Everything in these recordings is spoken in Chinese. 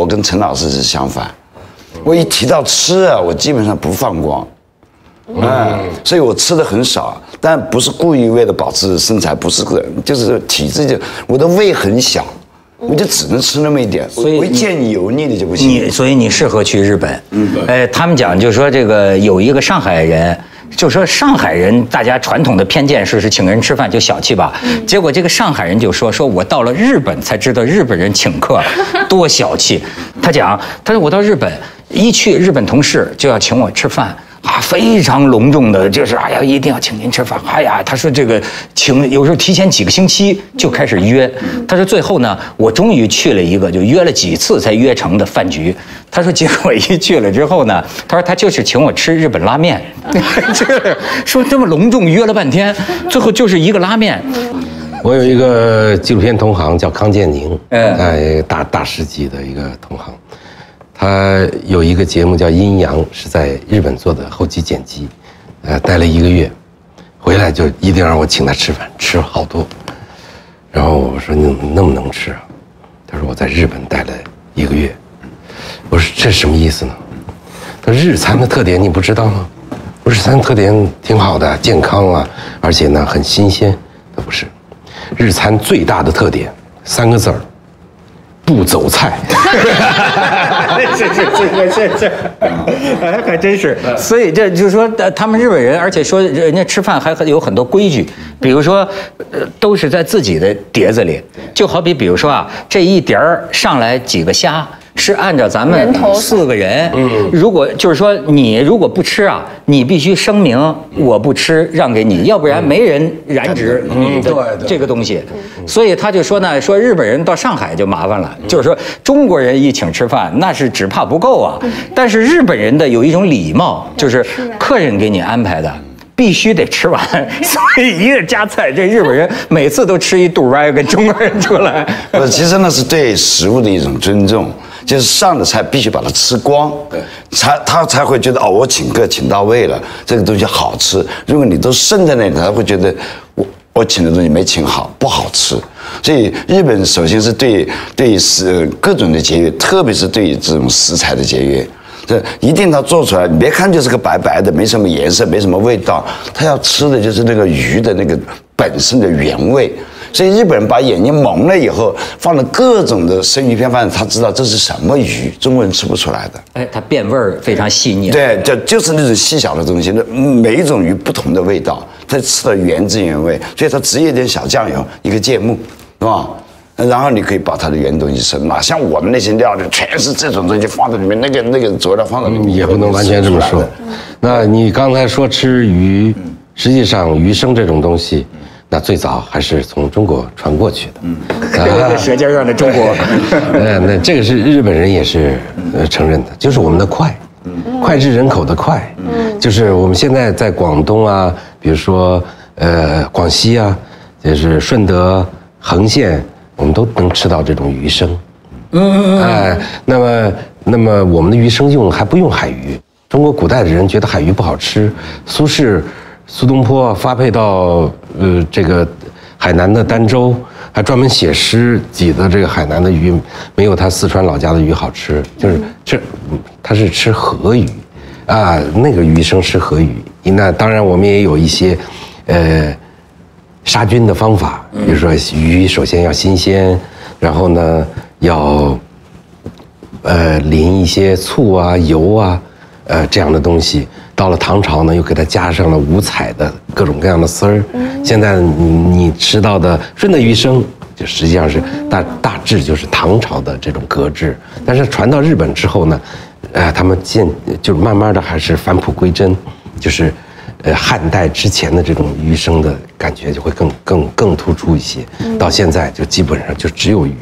我跟陈老师是相反，我一提到吃啊，我基本上不放光，嗯，所以我吃的很少，但不是故意为了保持身材，不是个，就是体质就我的胃很小，我就只能吃那么一点，所以我一见油腻的就不行。你所以你适合去日本。嗯，哎，他们讲就是说这个有一个上海人。就说上海人，大家传统的偏见是是请人吃饭就小气吧，结果这个上海人就说说我到了日本才知道日本人请客多小气。他讲，他说我到日本一去，日本同事就要请我吃饭。啊，非常隆重的，就是哎呀，一定要请您吃饭。哎呀，他说这个请有时候提前几个星期就开始约。他说最后呢，我终于去了一个，就约了几次才约成的饭局。他说结果一去了之后呢，他说他就是请我吃日本拉面。说这么隆重约了半天，最后就是一个拉面。我有一个纪录片同行叫康建宁，哎，大大师级的一个同行。他有一个节目叫《阴阳》，是在日本做的后期剪辑，呃，待了一个月，回来就一定让我请他吃饭，吃了好多。然后我说：“你怎么那么能吃啊？”他说：“我在日本待了一个月。”我说：“这什么意思呢？”他说：“日餐的特点你不知道吗？”：“日餐特点挺好的，健康啊，而且呢很新鲜。”他不是，日餐最大的特点三个字儿。不走菜，是是是是是，哎，还真是。所以这就是说，他们日本人，而且说人家吃饭还有很多规矩，比如说，呃，都是在自己的碟子里，就好比比如说啊，这一碟儿上来几个虾。是按照咱们四个人，如果就是说你如果不吃啊，你必须声明我不吃，让给你，要不然没人染指你的这个东西。所以他就说呢，说日本人到上海就麻烦了，就是说中国人一请吃饭，那是只怕不够啊。但是日本人的有一种礼貌，就是客人给你安排的。必须得吃完，所以一个夹菜，这日本人每次都吃一肚歪，跟中国人出来。不，其实那是对食物的一种尊重，就是上的菜必须把它吃光，对，才他才会觉得哦，我请客请到位了，这个东西好吃。如果你都剩在那里，他会觉得我我请的东西没请好，不好吃。所以日本首先是对对食各种的节约，特别是对这种食材的节约。这一定它做出来，你别看就是个白白的，没什么颜色，没什么味道。它要吃的就是那个鱼的那个本身的原味。所以日本人把眼睛蒙了以后，放了各种的生鱼片饭，他知道这是什么鱼，中国人吃不出来的。哎，它变味儿非常细腻。对，就就是那种细小的东西，那每一种鱼不同的味道，它吃的原汁原味。所以它只有一点小酱油，一个芥末，是吧？然后你可以把它的原东西生嘛像我们那些料理全是这种东西放在里面，那个那个佐料放在里面也不能完全这么说。那你刚才说吃鱼，实际上鱼生这种东西，那最早还是从中国传过去的。嗯，舌尖上的中国。呃，那这个是日本人也是呃承认的，就是我们的快，脍炙人口的快。嗯，就是我们现在在广东啊，比如说呃广西啊，就是顺德、横县。我们都能吃到这种鱼生，嗯，哎，那么，那么我们的鱼生用还不用海鱼。中国古代的人觉得海鱼不好吃，苏轼、苏东坡发配到呃这个海南的儋州，还专门写诗挤的这个海南的鱼没有他四川老家的鱼好吃，就是这他是吃河鱼，啊，那个鱼生吃河鱼。那当然我们也有一些，呃。杀菌的方法，比如说鱼首先要新鲜，然后呢要，呃淋一些醋啊、油啊，呃这样的东西。到了唐朝呢，又给它加上了五彩的各种各样的丝儿。现在你你吃到的顺德鱼生，就实际上是大大致就是唐朝的这种格制。但是传到日本之后呢，呃他们渐就慢慢的还是返璞归真，就是。呃，汉代之前的这种鱼生的感觉就会更更更突出一些，到现在就基本上就只有鱼。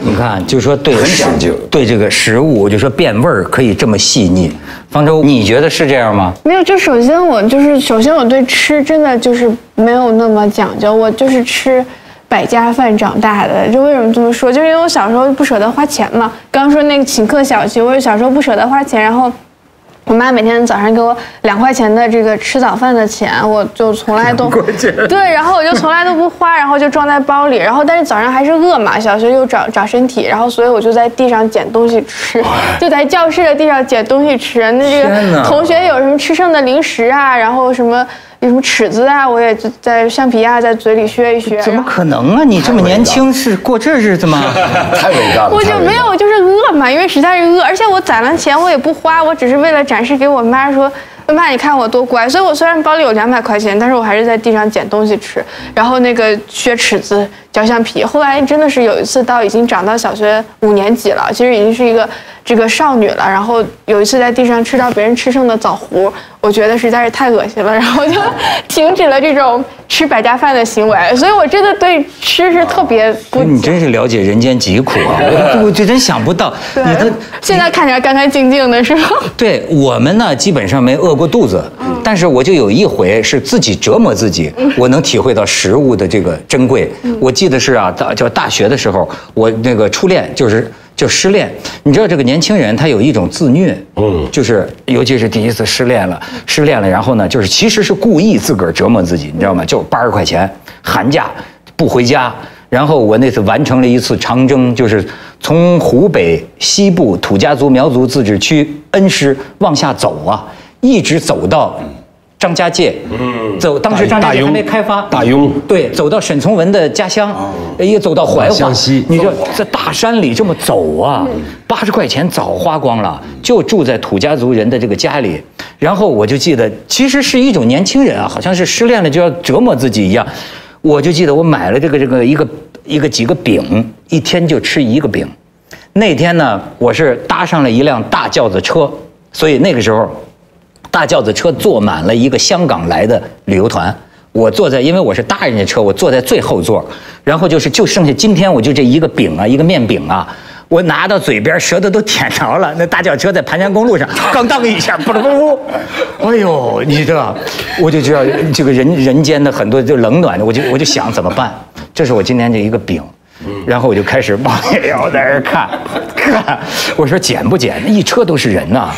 你看，就说对很讲究，对这个食物，就说变味儿可以这么细腻。方舟，你觉得是这样吗？没有，就首先我就是首先我对吃真的就是没有那么讲究，我就是吃百家饭长大的。就为什么这么说？就是因为我小时候不舍得花钱嘛。刚刚说那个请客小气，我是小时候不舍得花钱，然后。我妈每天早上给我两块钱的这个吃早饭的钱，我就从来都对，然后我就从来都不花，然后就装在包里，然后但是早上还是饿嘛，小学又长长身体，然后所以我就在地上捡东西吃，就在教室的地上捡东西吃。那这个同学有什么吃剩的零食啊，然后什么有什么尺子啊，我也就在橡皮啊在嘴里削一削。怎么可能啊？你这么年轻是过这日子吗？太伟大了，我就没有，就是饿嘛，因为实在是饿，而且我攒了钱，我也不花，我只是为了展示给我妈说，妈，你看我多乖。所以我虽然包里有两百块钱，但是我还是在地上捡东西吃，然后那个削尺子、嚼橡皮。后来真的是有一次到已经长到小学五年级了，其实已经是一个这个少女了。然后有一次在地上吃到别人吃剩的枣核，我觉得实在是太恶心了，然后就停止了这种吃百家饭的行为。所以我真的对吃是特别不你真是了解人间疾苦啊！我就真想不到，你的现在看起来干干净净的是吧？对我们呢，基本上没饿过肚子，但是我就有一回是自己折磨自己，我能体会到食物的这个珍贵。我记得是啊，大叫大学的时候，我那个初恋就是就失恋。你知道这个年轻人他有一种自虐，嗯，就是尤其是第一次失恋了，失恋了，然后呢，就是其实是故意自个儿折磨自己，你知道吗？就八十块钱，寒假不回家。然后我那次完成了一次长征，就是从湖北西部土家族苗族自治区恩施往下走啊，一直走到张家界，嗯，走当时张家界还没开发，大庸对，走到沈从文的家乡，也走到怀化。湘西你说在大山里这么走啊，八十块钱早花光了，就住在土家族人的这个家里。然后我就记得，其实是一种年轻人啊，好像是失恋了就要折磨自己一样。我就记得我买了这个这个一个一个几个饼，一天就吃一个饼。那天呢，我是搭上了一辆大轿子车，所以那个时候大轿子车坐满了一个香港来的旅游团。我坐在，因为我是大人家车，我坐在最后座，然后就是就剩下今天我就这一个饼啊，一个面饼啊，我拿到嘴边，舌头都舔着了。那大轿车在盘山公路上，刚当一下，噗噜噗噜，哎呦，你知道，我就知道这个人人间的很多就冷暖的，我就我就想怎么办？这是我今天这一个饼。然后我就开始往腰在那看，看，我说捡不捡？那一车都是人呐、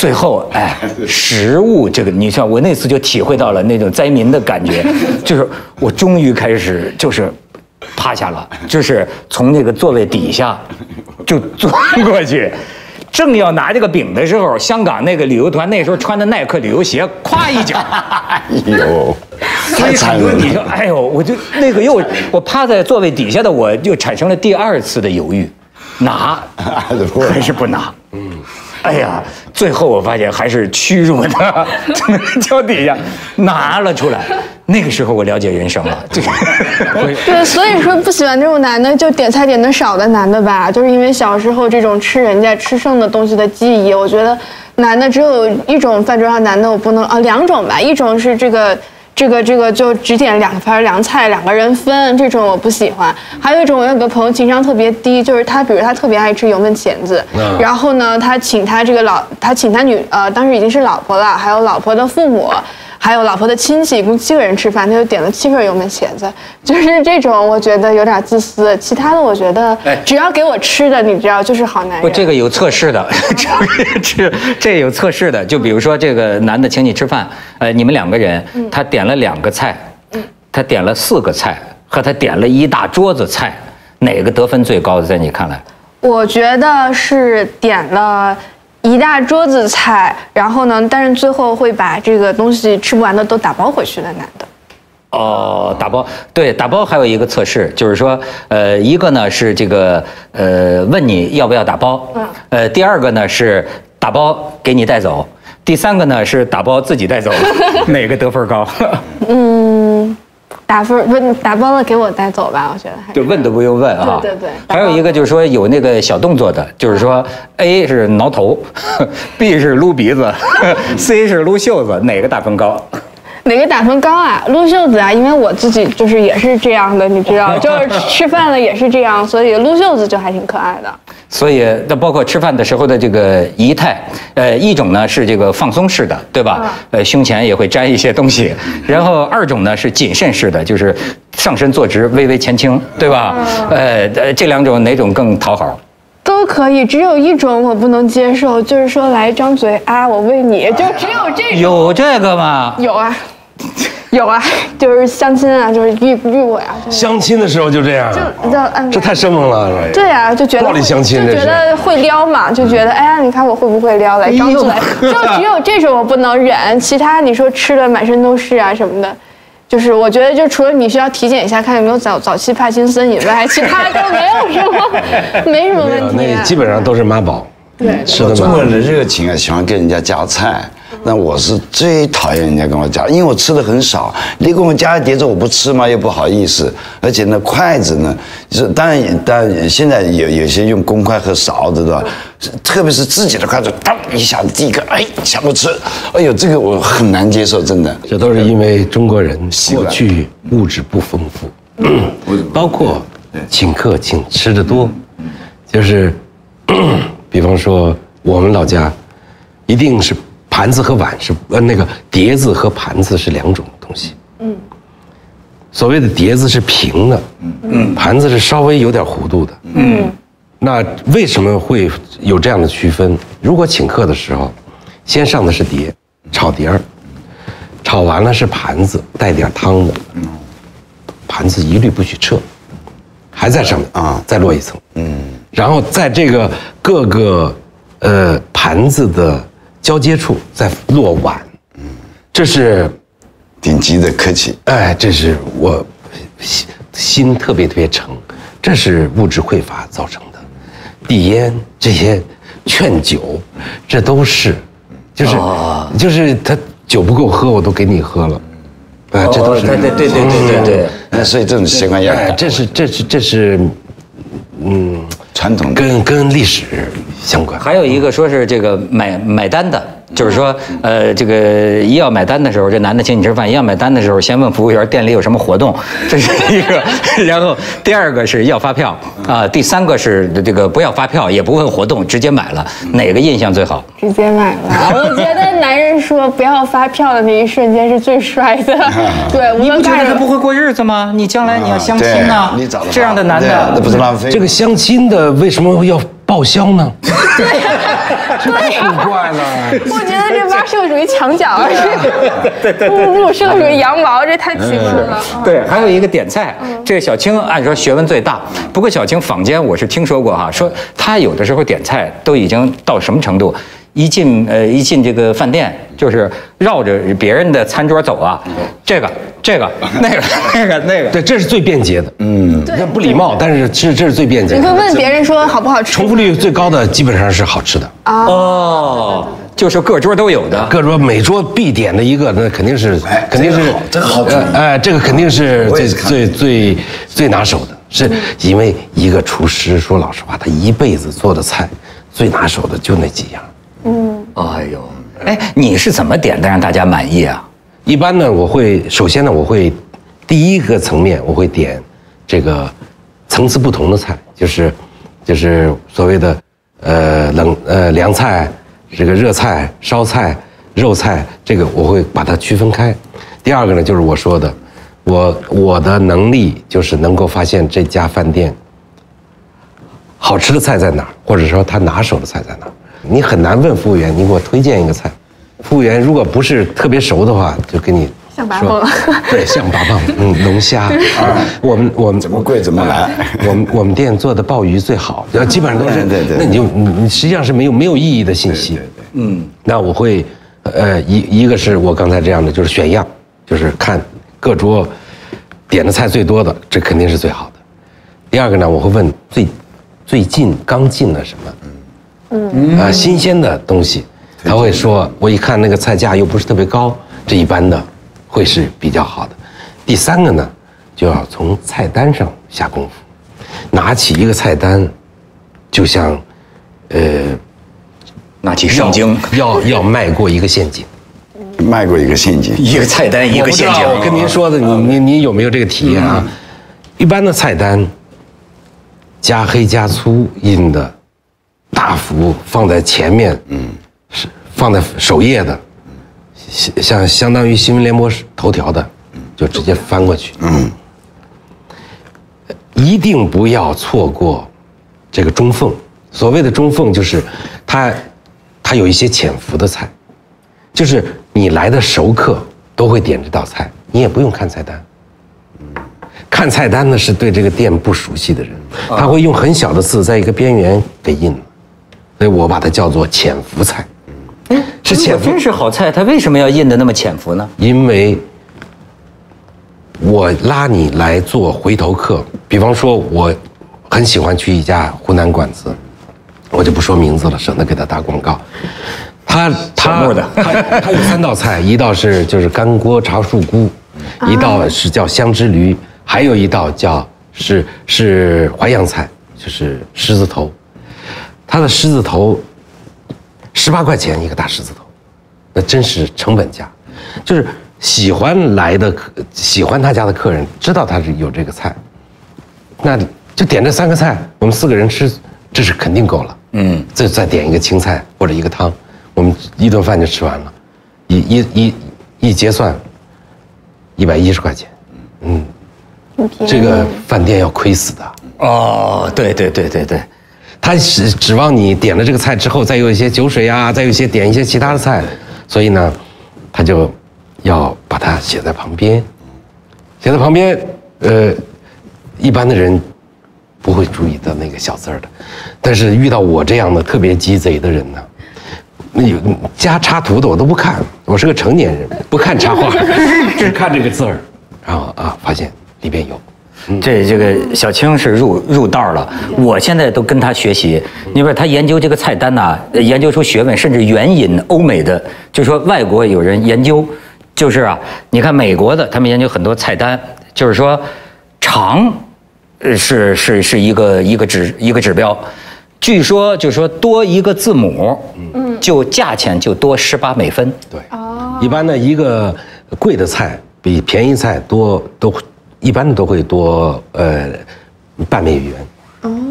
最后，哎，食物这个，你像我那次就体会到了那种灾民的感觉，就是我终于开始就是趴下了，就是从那个座位底下就钻过去。正要拿这个饼的时候，香港那个旅游团那时候穿的耐克旅游鞋，咵一脚，哎呦，所以太惨了。很多你说，哎呦，我就那个又我趴在座位底下的，我就产生了第二次的犹豫，拿还是不拿？嗯，哎呀，最后我发现还是屈辱的，脚底下拿了出来。那个时候我了解人生了，这 个对，所以说不喜欢这种男的，就点菜点的少的男的吧，就是因为小时候这种吃人家吃剩的东西的记忆。我觉得男的只有一种饭桌上男的我不能啊，两种吧，一种是这个。这个这个就只点两盘凉菜，两个人分，这种我不喜欢。还有一种，我有个朋友情商特别低，就是他，比如他特别爱吃油焖茄子，然后呢，他请他这个老，他请他女呃，当时已经是老婆了，还有老婆的父母，还有老婆的亲戚，一共七个人吃饭，他就点了七份油焖茄子，就是这种，我觉得有点自私。其他的，我觉得哎只要给我吃的，你知道，就是好男人。不，这个有测试的，这个这这有测试的。就比如说，这个男的请你吃饭，呃，你们两个人，他点了两个菜，他点了四个菜，和他点了一大桌子菜，哪个得分最高的？在你看来？我觉得是点了一大桌子菜，然后呢，但是最后会把这个东西吃不完的都打包回去的男的。哦，打包对打包还有一个测试，就是说，呃，一个呢是这个呃问你要不要打包，呃，第二个呢是打包给你带走，第三个呢是打包自己带走，哪个得分高？嗯，打分不打包了给我带走吧，我觉得就问都不用问啊。对对对还有一个就是说有那个小动作的，就是说 A 是挠头，B 是撸鼻子，C 是撸袖子，哪个打分高？哪个打分高啊？撸袖子啊，因为我自己就是也是这样的，你知道，就是吃饭了也是这样，所以撸袖子就还挺可爱的。所以，那包括吃饭的时候的这个仪态，呃，一种呢是这个放松式的，对吧？呃，胸前也会沾一些东西。然后二种呢是谨慎式的，就是上身坐直，微微前倾，对吧？呃，呃这两种哪种更讨好？都都可以，只有一种我不能接受，就是说来张嘴啊，我喂你，就只有这种。有这个吗？有啊，有啊，就是相亲啊，就是遇遇我呀，相亲的时候就这样，就这太生猛了。对啊，就觉得暴力相亲就觉得会撩嘛，就觉得哎呀，你看我会不会撩，来张嘴，就只有这种我不能忍，其他你说吃的满身都是啊什么的。就是我觉得，就除了你需要体检一下，看有没有早早期帕金森以外，其他都没有什么，没什么，问题啊。那基本上都是妈宝。对吃的嘛。中国人的热情啊，喜欢跟人家夹菜。那我是最讨厌人家跟我夹，因为我吃的很少。你给我夹一碟子，我不吃嘛，又不好意思。而且那，筷子呢，就是当然，当然现在有有些用公筷和勺子的，特别是自己的筷子，当一下第一个，哎，想不吃，哎呦，这个我很难接受，真的。这都是因为中国人过去物质不丰富，包括请客请吃的多，就是，比方说我们老家，一定是盘子和碗是呃那个碟子和盘子是两种东西。嗯，所谓的碟子是平的，嗯嗯，盘子是稍微有点弧度的。嗯，那为什么会有这样的区分？如果请客的时候，先上的是碟，炒碟儿。炒完了是盘子，带点汤的，盘子一律不许撤，还在上面啊，再落一层，嗯，然后在这个各个呃盘子的交接处再落碗，嗯，这是顶级的科技，哎，这是我心心特别特别诚，这是物质匮乏造成的，递烟这些劝酒，这都是，就是、就是他酒不够喝，我都给你喝了，哎，这都是，对对对对对对对。那所以这种习惯要哎，改。这是这是这是，嗯，传统跟跟历史相关。还有一个说是这个买买单的，就是说，呃，这个一要买单的时候，这男的请你吃饭，一要买单的时候，先问服务员店里有什么活动，这是一个。然后第二个是要发票啊，第三个是这个不要发票，也不问活动，直接买了，哪个印象最好？直接买了。我觉得男人说不要发票的那一瞬间是最帅的。对，无你不觉。得他不会过日子吗？你将来你要相亲呢这样的男的那的，不是浪费？这个相亲的为什么要报销呢？这太奇怪了。我觉得这八社属于墙角，而是五五社属于羊毛，这太奇怪了。对，还有一个点菜，这个小青按说学问最大，不过小青坊间我是听说过哈，说他有的时候点菜都已经到什么程度，一进呃一进这个饭店就是绕着别人的餐桌走啊，这个这个那个 那个那个，对，这是最便捷的。嗯，这不礼貌，但是这这是最便捷你会的。问别人说好不好吃。重复率最高的基本上是好吃的，哦，就是各桌都有的。各桌每桌必点的一个，那肯定是哎肯定是这个好这个好呃哎，这个肯定是最是最最最拿手的，是因为一个厨师说老实话，他一辈子做的菜最拿手的就那几样。哎呦，哎，你是怎么点的让大家满意啊？一般呢，我会首先呢，我会第一个层面我会点这个层次不同的菜，就是就是所谓的呃冷呃凉菜、这个热菜、烧菜、肉菜，这个我会把它区分开。第二个呢，就是我说的，我我的能力就是能够发现这家饭店好吃的菜在哪儿，或者说他拿手的菜在哪儿。你很难问服务员，你给我推荐一个菜。服务员如果不是特别熟的话，就跟你象拔说。蚌对，象拔蚌，嗯，龙虾。啊，我们我们怎么贵怎么来。我们我们店做的鲍鱼最好，呃基本上都是，对对对。那你就你你实际上是没有没有意义的信息，嗯，那我会，呃一一个是我刚才这样的，就是选样，就是看各桌点的菜最多的，这肯定是最好的。第二个呢，我会问最最近刚进了什么，嗯啊新鲜的东西，他会说，我一看那个菜价又不是特别高，这一般的会是比较好的。第三个呢，就要从菜单上下功夫，拿起一个菜单，就像，呃，拿起圣经，要要迈过一个陷阱。迈过一个陷阱，一个菜单一个陷阱。道我跟您说的，你你你有没有这个体验啊？一般的菜单，加黑加粗印的，大幅放在前面，嗯，是放在首页的，像像相当于新闻联播头条的，就直接翻过去，嗯，一定不要错过这个中缝，所谓的中缝就是它它有一些潜伏的菜，就是你来的熟客都会点这道菜，你也不用看菜单。看菜单呢是对这个店不熟悉的人，他会用很小的字在一个边缘给印。了，所以我把它叫做潜伏菜。是潜伏真是好菜，它为什么要印的那么潜伏呢？因为我拉你来做回头客，比方说我很喜欢去一家湖南馆子，我就不说名字了，省得给他打广告。他他他 他有三道菜，一道是就是干锅茶树菇，一道是叫香之驴，还有一道叫是是淮扬菜，就是狮子头。他的狮子头十八块钱一个大狮子头，那真是成本价。就是喜欢来的客，喜欢他家的客人知道他是有这个菜，那就点这三个菜，我们四个人吃，这是肯定够了。嗯，再再点一个青菜或者一个汤，我们一顿饭就吃完了，一一一一结算，一百一十块钱，嗯，这个饭店要亏死的。哦，对对对对对，他指指望你点了这个菜之后，再有一些酒水啊，再有一些点一些其他的菜，所以呢，他就要把它写在旁边，写在旁边，呃，一般的人不会注意到那个小字儿的，但是遇到我这样的特别鸡贼的人呢，那有加插图的我都不看，我是个成年人，不看插画，只看这个字儿，然后啊，发现里边有。这这个小青是入入道了，我现在都跟他学习。你比如他研究这个菜单呐、呃研究出学问，甚至援引欧美的，就说外国有人研究，就是啊，你看美国的，他们研究很多菜单，就是说长，呃是是是一个一个指一个指标，据说就说多一个字母，嗯，就价钱就多十八美分。对，一般的一个贵的菜比便宜菜多都一般的都会多呃半美元，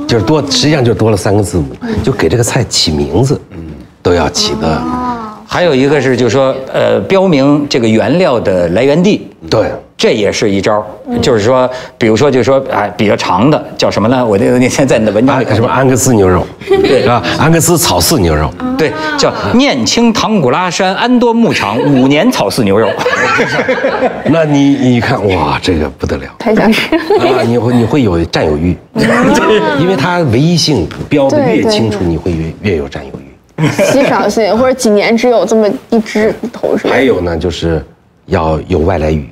就是多实际上就多了三个字母，就给这个菜起名字，都要起的，还有一个是就是说呃标明这个原料的来源地，对。这也是一招，就是说，比如说，就是说，哎，比较长的叫什么呢？我那那天在你的文章里看什么安格斯牛肉，对吧？安格斯草饲牛肉，对，叫念青唐古拉山安多牧场五年草饲牛肉。那你你看哇，这个不得了太想吃了。啊！你会你会有占有欲，因为它唯一性标的越清楚，你会越越有占有欲。稀少性，或者几年只有这么一只头是吧。还有呢，就是要有外来语，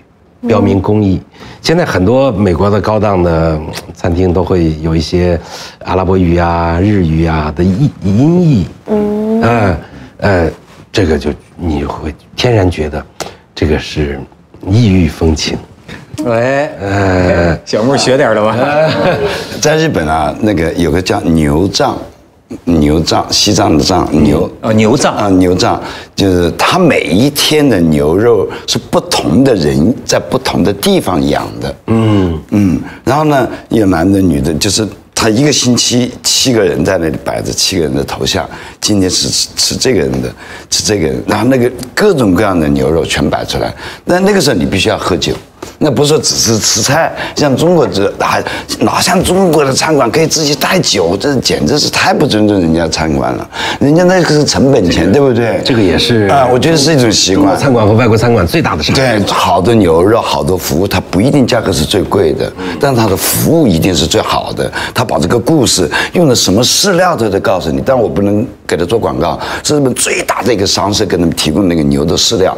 标明工艺。现在很多美国的高档的嗯餐厅都会有一些阿拉伯语啊、日语啊的译音译。嗯，呃呃，这个就你会天然觉得这个是异域风情。喂，呃，小木学点了吧？在日本啊，那个有个叫牛藏，牛藏，西藏的藏，牛。哦牛藏啊，牛藏就是他每一天的牛肉是不同的人在不同的地方养的，嗯。嗯，然后呢，有男的女的，就是他一个星期七个人在那里摆着七个人的头像，今天是吃吃这个人的，吃这个人，然后那个各种各样的牛肉全摆出来，那那个时候你必须要喝酒。那不是说只是吃菜，像中国这哪哪像中国的餐馆可以自己带酒，这简直是太不尊重人家餐馆了。人家那个是成本钱，对不对？这个也是啊，我觉得是一种习惯。餐馆和外国餐馆最大的差别。对，好的牛肉、好的服务，它不一定价格是最贵的，但它的服务一定是最好的。它把这个故事用的什么饲料，它都告诉你。但我不能给他做广告，是日本最大的一个商社给他们提供那个牛的饲料，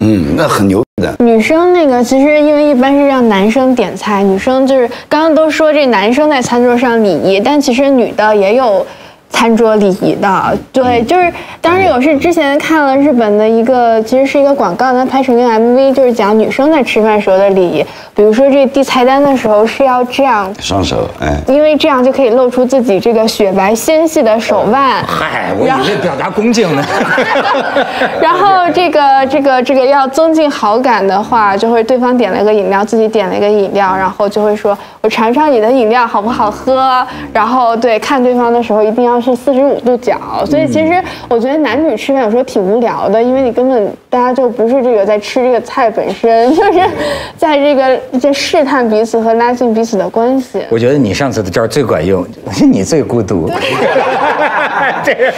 嗯，那很牛逼女生那个其实因为一般是让男生点菜，女生就是刚刚都说这男生在餐桌上礼仪，但其实女的也有餐桌礼仪的。对，就是当时我是之前看了日本的一个，其实是一个广告，它拍成一个 MV，就是讲女生在吃饭时候的礼仪。比如说这递菜单的时候是要这样。双手，哎，因为这样就可以露出自己这个雪白纤细的手腕，嗨，我以为表达恭敬呢。然后这个这个这个要增进好感的话，就会对方点了一个饮料，自己点了一个饮料，然后就会说我尝尝你的饮料好不好喝。然后对看对方的时候一定要上是四十五度角，所以其实我觉得男女吃饭有时候挺无聊的，因为你根本大家就不是这个在吃这个菜本身，就是在这个在试探彼此和拉近彼此的关系。我觉得你上次的招最管用，你最孤独。这个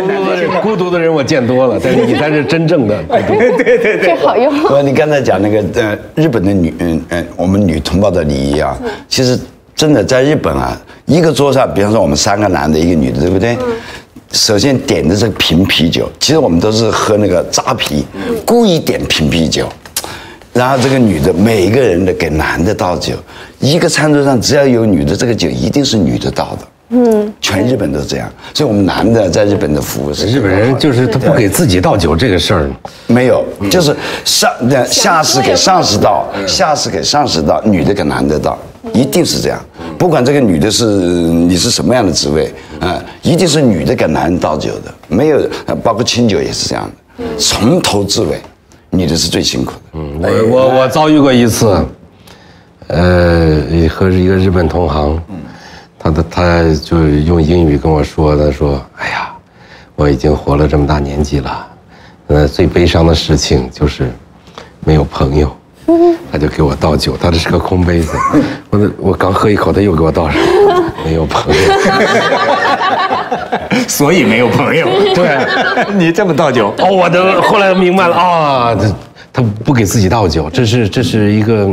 孤独的人，孤独的人我见多了，但是你才是真正的孤独。对对对，这好用。不，你刚才讲那个呃，日本的女嗯嗯，我们女同胞的礼仪啊，其实真的在日本啊，一个桌上，比方说我们三个男的，一个女的，对不对？首先点的是瓶啤酒，其实我们都是喝那个扎啤，故意点瓶啤酒，然后这个女的每一个人的给男的倒酒，一个餐桌上只要有女的，这个酒一定是女的倒的。嗯，全日本都这样，所以我们男的在日本的服务是日本人就是他不给自己倒酒这个事儿，没有，就是上那下士给上司倒，下士给上司倒，女的给男的倒，一定是这样。不管这个女的是你是什么样的职位，啊，一定是女的给男人倒酒的，没有，呃包括清酒也是这样的，从头至尾，女的是最辛苦的。嗯，我我我遭遇过一次，呃，和一个日本同行，他的他就用英语跟我说，他说：“哎呀，我已经活了这么大年纪了，呃，最悲伤的事情就是没有朋友。”他就给我倒酒，他这是个空杯子，我我刚喝一口，他又给我倒上，没有朋友。所以没有朋友。对，你这么倒酒，哦，我的后来明白了啊，他他不给自己倒酒，这是这是一个，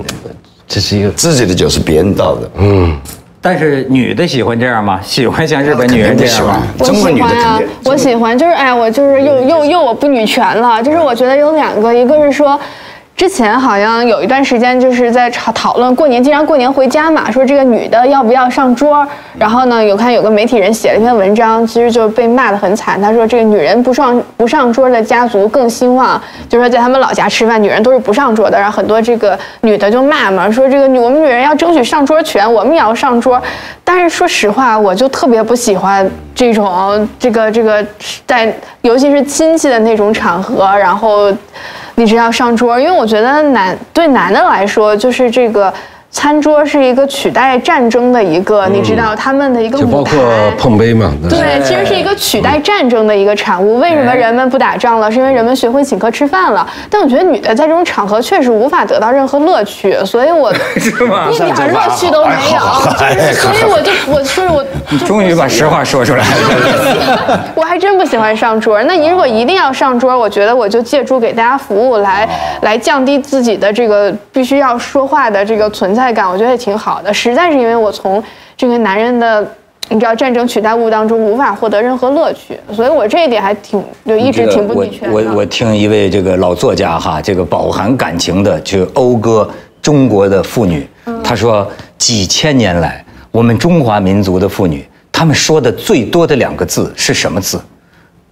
这是一个自己的酒是别人倒的，嗯但是女的喜欢这样吗？喜欢像日本女人这样吗？我喜中国女的欢啊肯定，我喜欢，就是哎，我就是又又又我不女权了，就是我觉得有两个，一个是说。之前好像有一段时间就是在讨讨论过年，经常过年回家嘛，说这个女的要不要上桌。然后呢，有看有个媒体人写了一篇文章，其实就被骂得很惨。他说这个女人不上不上桌的家族更兴旺，就说在他们老家吃饭，女人都是不上桌的。然后很多这个女的就骂嘛，说这个女我们女人要争取上桌权，我们也要上桌。但是说实话，我就特别不喜欢这种这个这个在尤其是亲戚的那种场合，然后。你只要上桌，因为我觉得男对男的来说，就是这个餐桌是一个取代战争的一个，你知道他们的一个就包。括碰杯嘛。对，其实是一个取代战争的一个产物。为什么人们不打仗了？是因为人们学会请客吃饭了。但我觉得女的在这种场合确实无法得到任何乐趣，所以我 一点乐趣都没有。就是所以我就我说我你终于把实话说出来了。我还真不喜欢上桌。那你如果一定要上桌，我觉得我就借助给大家服务来来降低自己的这个必须要说话的这个存在感，我觉得也挺好的。实在是因为我从这个男人的。你知道战争取代物当中无法获得任何乐趣，所以我这一点还挺就一直挺不我女权的。我我听一位这个老作家哈，这个饱含感情的去讴歌中国的妇女，他说几千年来，我们中华民族的妇女，她们说的最多的两个字是什么字？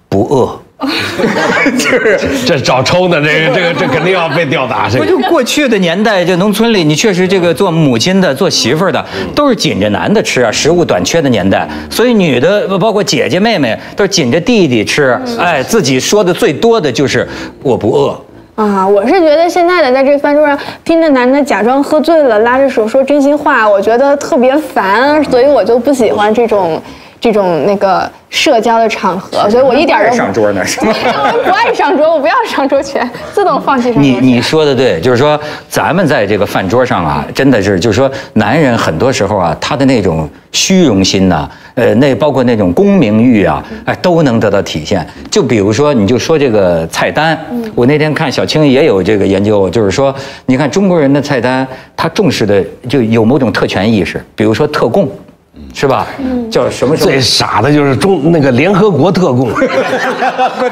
不饿。就是这找抽呢，这个这个这肯定要被吊打。这就过去的年代，这农村里，你确实这个做母亲的、做媳妇儿的，都是紧着男的吃啊，食物短缺的年代，所以女的包括姐姐妹妹都是紧着弟弟吃。哎，自己说的最多的就是我不饿。啊，我是觉得现在的在这饭桌上听着男的假装喝醉了，拉着手说真心话，我觉得特别烦，所以我就不喜欢这种这种那个社交的场合，所以我一点儿都上桌呢是吗？我不爱上桌，我不要上桌权，自动放弃上桌权。你你说的对，就是说咱们在这个饭桌上啊，真的是就是说男人很多时候啊，他的那种虚荣心呐、呃，那包括那种功名欲啊，哎，都能得到体现。就比如说，你就说这个菜单，我那天看小青也有这个研究，就是说，你看中国人的菜单，他重视的就有某种特权意识，比如说特供。是吧？叫什么最傻的就是中那个联合国特供，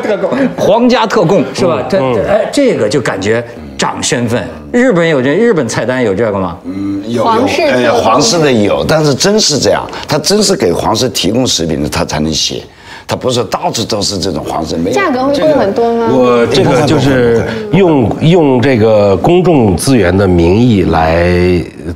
特供，皇家特供是吧？这这哎，这个就感觉长身份。日本有这日本菜单有这个吗？嗯有皇室有，皇室的有，但是真是这样，他真是给皇室提供食品的，他才能写，他不是到处都是这种皇室没有。价格会贵很多吗？我这个就是用用这个公众资源的名义来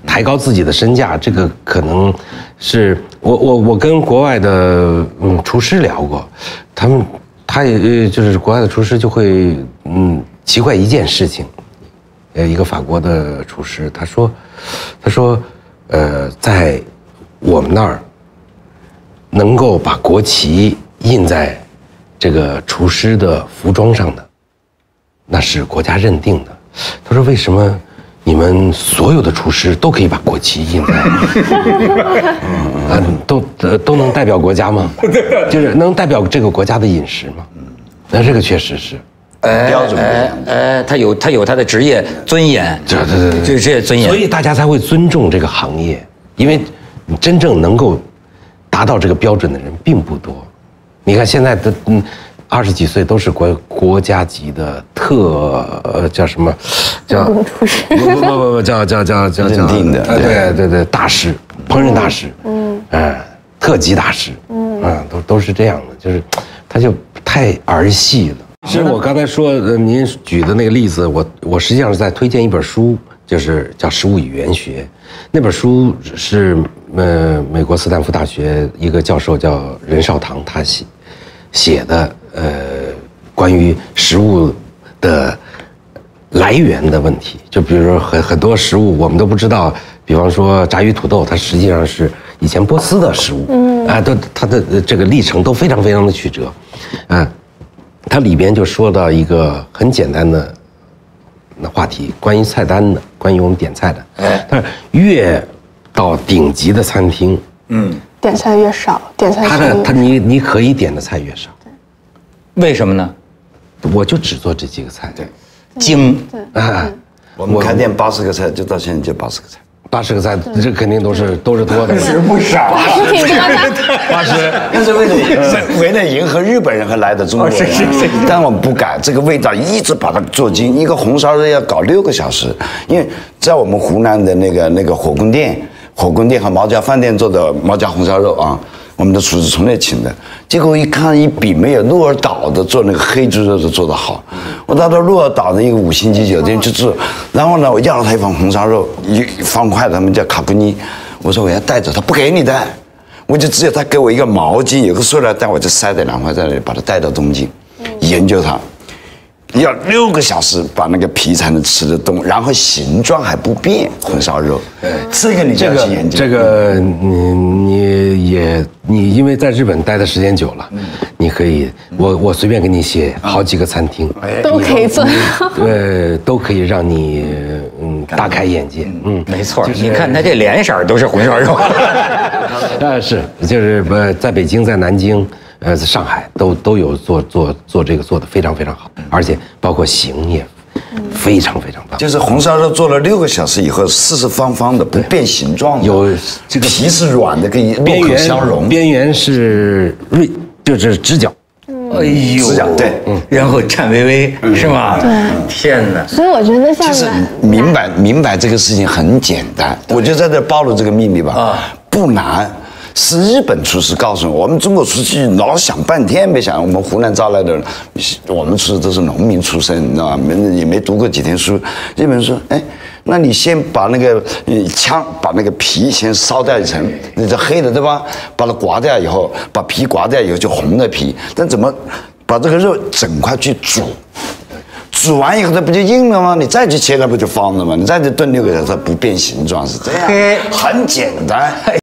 抬高自己的身价，这个可能是我我我跟国外的嗯厨师聊过，他们他也就是国外的厨师就会嗯奇怪一件事情，呃一个法国的厨师他说他说呃在我们那儿能够把国旗印在这个厨师的服装上的，那是国家认定的。他说：“为什么你们所有的厨师都可以把国旗印在？啊，都呃都能代表国家吗？就是能代表这个国家的饮食吗？那这个确实是。”标准不一哎他有他有他的职业尊严，对对对这职业尊严。所以大家才会尊重这个行业，因为你真正能够达到这个标准的人并不多。你看现在的嗯，二十几岁都是国国家级的特呃叫什么，叫不不不不不叫叫叫叫叫认定的呃对对。对大师，烹饪大师，嗯，哎，特级大师，嗯，啊，都都是这样的，就是他就太儿戏了。其实我刚才说，呃，您举的那个例子，我我实际上是在推荐一本书，就是叫《食物语言学》。那本书是呃美国斯坦福大学一个教授叫任少棠他写写的，呃，关于食物的来源的问题。就比如说很很多食物我们都不知道，比方说炸鱼土豆，它实际上是以前波斯的食物，嗯，啊，都它的呃这个历程都非常非常的曲折，啊。它里边就说到一个很简单的那话题，关于菜单的，关于我们点菜的。哎，但是越到顶级的餐厅，嗯点菜越少，点菜它少越的它你你可以点的菜越少。为什么呢？我就只做这几个菜。对精，啊，我们开店八十个菜，就到现在就八十个菜。八十个菜，这肯定都是都是多的。不少。挺多的。八十，那是为了为了迎合日本人和来的中国人。是是是。但我们不改，这个味道一直把它做精。一个红烧肉要搞六个小时，因为在我们湖南的那个那个火宫殿，火宫殿和毛家饭店做的毛家红烧肉啊，我们的厨师从那请的。结果一看一比，没有鹿儿岛的做那个黑猪肉的做得好。我到到鹿儿岛的一个五星级酒店去住，然后呢，我要了他一份红烧肉，一方块，他们叫卡布尼。我说我要带走，他不给你带。我就只有他给我一个毛巾，有个塑料袋，我就塞在两块在那里，把它带到东京，研究它，要六个小时把那个皮才能吃得动，然后形状还不变，红烧肉，这个你就这个要去研究。这个你你也你因为在日本待的时间久了，你可以我我随便给你写好几个餐厅，都可以做。呃，都可以让你嗯大开眼界，嗯。没错，你看他这脸色都是红烧肉。啊，是，就是呃，在北京，在南京，呃，在上海都都有做做做这个做的非常非常好，而且包括形也非常非常棒。就是红烧肉做了六个小时以后，四四方方的，不变形状的，有这个皮是软的，跟入口边缘相融。边缘是锐，就是直角。哎呦，是这样对嗯然后颤巍巍是吗？对，天哪！所以我觉得像其实明白明白这个事情很简单，我就在这暴露这个秘密吧。啊不难，是日本厨师告诉我，我们中国厨师老想半天没想，我们湖南招来的人，我们厨师都是农民出身，你知道吧？没也没读过几天书。日本人说，哎，那你先把那个呃枪，把那个皮先烧掉一层，那叫黑的对吧？把它刮掉以后，把皮刮掉以后就红的皮，但怎么把这个肉整块去煮？煮完以后它不就硬了吗？你再去切它不就方了吗？你再去炖六个小时它不变形状是这样，很简单。